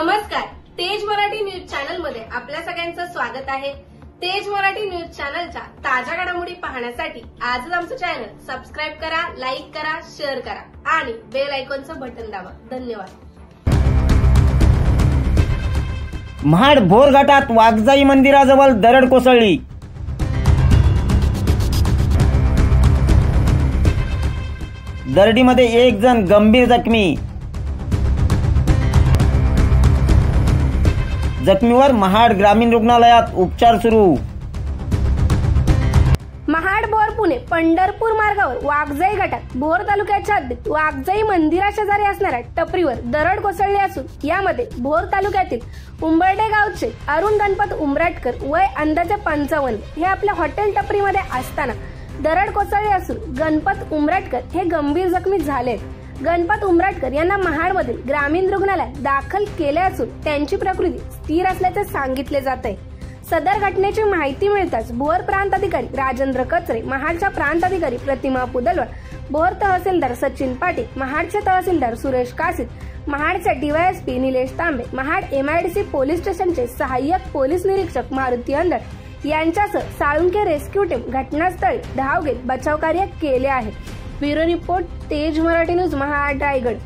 नमस्कार. तेज मराठी न्यूज चॅनलमध्ये आपल्या सगळ्यांचं स्वागत आहे. तेज मराठी न्यूज चॅनलच्या ताज्या घडामोडी पाहण्यासाठी आजच आमचं चॅनल सबस्क्राईब करा लाईक करा शेअर करा आणि बेल आयकॉनचं बटन दाबा. धन्यवाद. महाड भोरघाटात वाघजाई मंदिराजवळ दरड कोसळली. दरडीमध्ये एक जण गंभीर जखमी. जखमीवर महाड ग्रामीण रुग्णालयात उपचार सुरू. महाड बोर पुणे पंढरपूर मार्गावर वाघजाई घाटात भोर तालुक्याच्या हद्दीत वाघजाई मंदिरा शेजारी असणाऱ्या टपरीवर दरड कोसळली असून यामध्ये भोर तालुक्यातील उंबर्डे गावचे अरुण गणपत उमराटकर वय अंदाजे पंचावन्न हे आपल्या हॉटेल टपरीमध्ये असताना दरड कोसळली असून गणपत उमराटकर हे गंभीर जखमी झाले गणपत उमराटकर यांना महाडमधील ग्रामीण रुग्णालयात दाखल केले असून त्यांची प्रकृती स्थिर असल्याचे सांगितले जात आहे. सदर घटनेची माहिती मिळताच भोर प्रांत अधिकारी राजेंद्र कचरे महाडच्या प्रांत अधिकारी प्रतिमा पुदलवर भोर तहसीलदार सचिन पाटील महाडचे तहसीलदार Suresh Kasit महाडचे DYSP Nilesh Tambe Mahad MIDC police स्टेशनचे सहाय्यक पोलीस निरीक्षक मारुती अंदळ यांच्यासह साळुंके रेस्क्यू टीम घटनास्थळी धाव घेत बचाव कार्य केले आहे. ब्युरो रिपोर्ट तेज मराठी न्यूज महाड रायगड